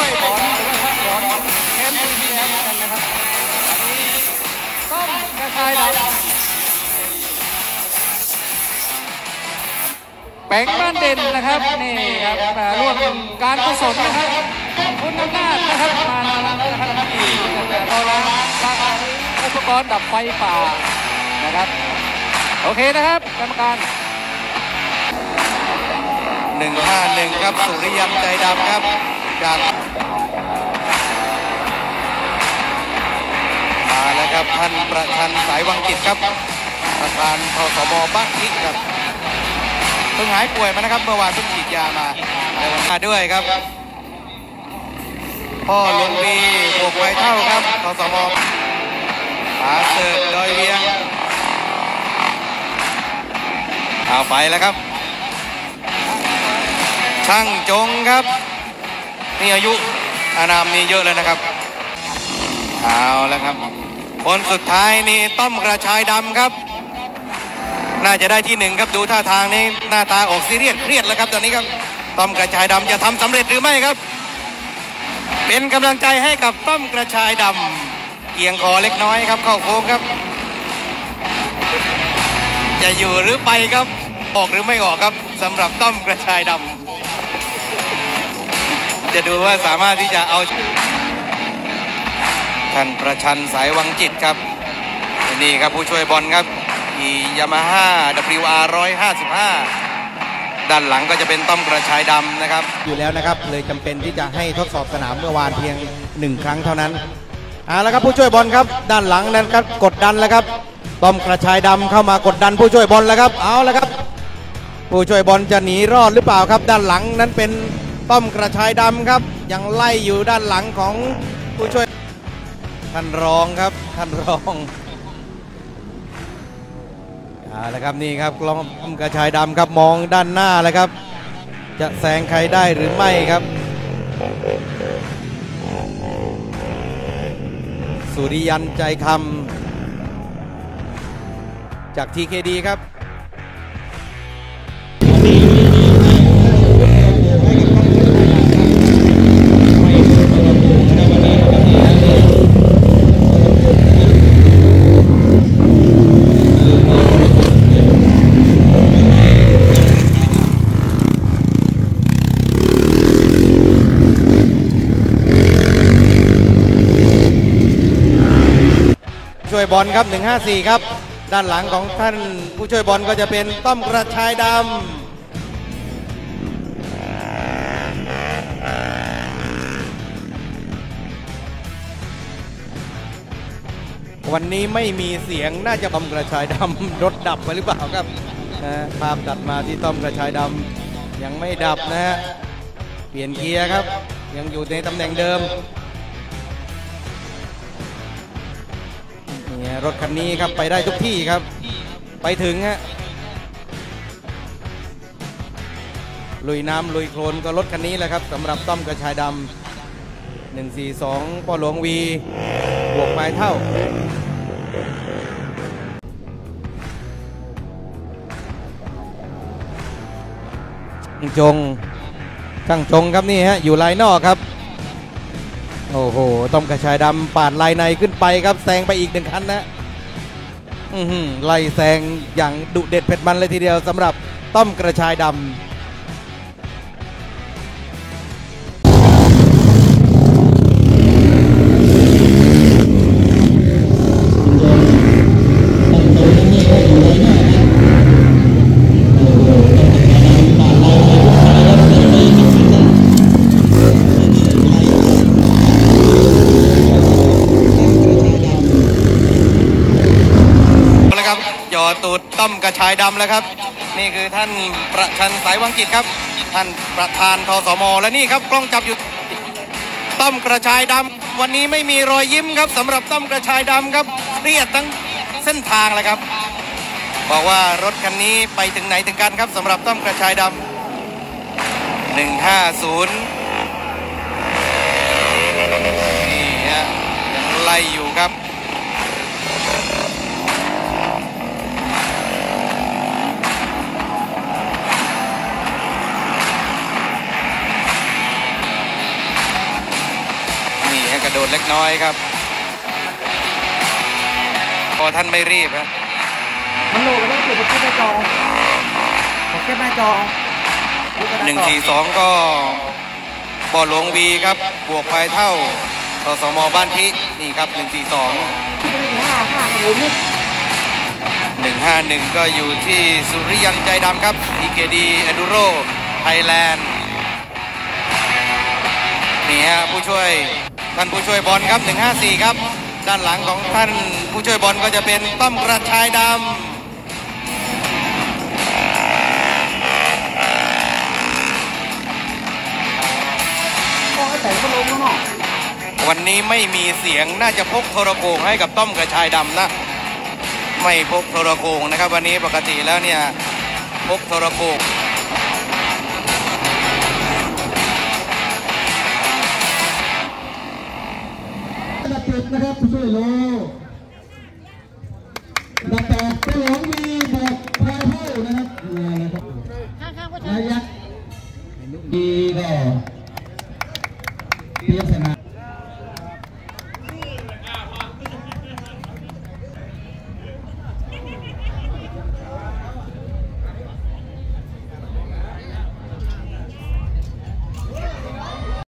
วยบอลหรือว่อลแคมป์ที่แล้วเหมือนกันนะครับต้องกระชายดำแปงบ้านเด่นนะครับ นี่ครับมาร่วมการกุศลนะครับคุณอำนาจนะครับมานะครับที่เราล้อุปกรณ์ดับไฟป่านะครับ โอเคนะครับกรรมการ151 ครับ สุริยันใจดำครับ จากมาแล้วครับท่านประชันสายวังจิตครับ ประธานทสมบ้านพริกครับเพิ่งหายป่วยมานะครับเมื่อวานเพิ่งฉีดยามาในวันมาด้วยครับ พ่อลวงปีบวกไวเท่าครับทสมปาเสิร์ฟดอยเวียงเอาไปแล้วครับช่างจงครับ นี่อายุอานามนี่เยอะเลยนะครับเอาแล้วครับ คนสุดท้ายนี่ต้อมกระชายดำครับ น่าจะได้ที่หนึ่งครับดูท่าทางนี้หน้าตาออกซีเรียสเครียดแล้วครับตอนนี้ครับต้อมกระชายดำจะทำสำเร็จหรือไม่ครับ เป็นกำลังใจให้กับต้อมกระชายดำเอียงคอเล็กน้อยครับเข้าโค้งครับจะอยู่หรือไปครับ ออกหรือไม่ออกครับสำหรับต้อมกระชายดำ จะดูว่าสามารถที่จะเอาท่านประชันสายวังจิตครับ นี่ครับผู้ช่วยบอลครับอียามาฮ่า WR 155 ด้านหลังก็จะเป็นต้อมกระชายดำนะครับ อยู่แล้วนะครับ เลยจำเป็นที่จะให้ทดสอบสนามเมื่อวานเพียงหนึ่งครั้งเท่านั้นเอาละครับผู้ช่วยบอลครับ ด้านหลังนั้นครับกดดันแล้วครับต้อมกระชายดำเข้ามากดดันผู้ช่วยบอลแล้วครับ เอาละครับ ผู้ช่วยบอลจะหนีรอดหรือเปล่าครับ ด้านหลังนั้นเป็น ต้อมกระชายดำครับ ยังไล่อยู่ด้านหลังของผู้ช่วยท่านรองครับท่านรองเอาละครับนี่ครับกล้องกระชายดำครับมองด้านหน้าแล้วครับ จะแซงใครได้หรือไม่ครับ สุริยันใจคำจาก TKD ครับ ช่วยบอลครับ 154 ครับ ด้านหลังของท่านผู้ช่วยบอลก็จะเป็นต้อมกระชายดำวันนี้ไม่มีเสียงน่าจะต้อมกระชายดำรถดับไปหรือเปล่าครับนะภาพตัดมาที่ต้อมกระชายดำยังไม่ดับนะฮะเปลี่ยนเกียร์ครับ ยังอยู่ในตำแหน่งเดิม นี่รถคันนี้ครับไปได้ทุกที่ครับ ไปถึงฮะลุยน้ำลุยโคลนก็รถคันนี้แหละครับสำหรับต้อมกระชายดำ142พ่อหลวงวีบวกไม้เท่า จงช่างจงครับนี่ฮะอยู่ลายนอกครับ โอ้โห ต้มกระชายดำปาดลายในขึ้นไปครับแซงไปอีกหนึ่งคันนะไล่แซงอย่างดุเด็ดเผ็ดมันเลยทีเดียวสำหรับต้มกระชายดำ ต้อมกระชายดำแล้วครับ นี่คือท่านประชันสายวังกิจครับ ท่านประธานทสมและนี่ครับกล้องจับอยู่ต้อมกระชายดำวันนี้ไม่มีรอยยิ้มครับสำหรับต้อมกระชายดำครับเครียดทั้งเส้นทางเลยครับ บอกว่ารถคันนี้ไปถึงไหนถึงกันครับสำหรับต้อมกระชายดำหนึ่งห้าศูนย์นี่ฮะยังไล่อยู่ครับ เล็กน้อยครับพอท่านไม่รีบครับมันโหลดแล้วเก็บไปแค่หน้าจอผมแค่หน้าจอหนึ่งสี่สองก็บ่อหลวงวีครับ บวกไปเท่าตสมบ้านทินี่ครับหนึ่งสี่สองห้าห้าโอ้ยหนึ่งห้าหนึ่งก็อยู่ที่สุริยันใจดำครับอีเกดีอดูโรไทยแลนด์นี่ฮะผู้ช่วย ท่านผู้ช่วยบอลครับ 154 ครับ ด้านหลังของท่านผู้ช่วยบอลก็จะเป็นต้อมกระชายดำก็ให้แต่งก็ลงแล้วเนาะวันนี้ไม่มีเสียงน่าจะพกโทรโขงให้กับต้อมกระชายดำนะ ไม่พกโทรโขงนะครับ วันนี้ปกติแล้วเนี่ยพกโทรโขง เก็บนะครับผู้ช่วยโลอันดับแปดก็หลงมีบอกพายเท่านะครับเนี่ยนะครับระยะดีก็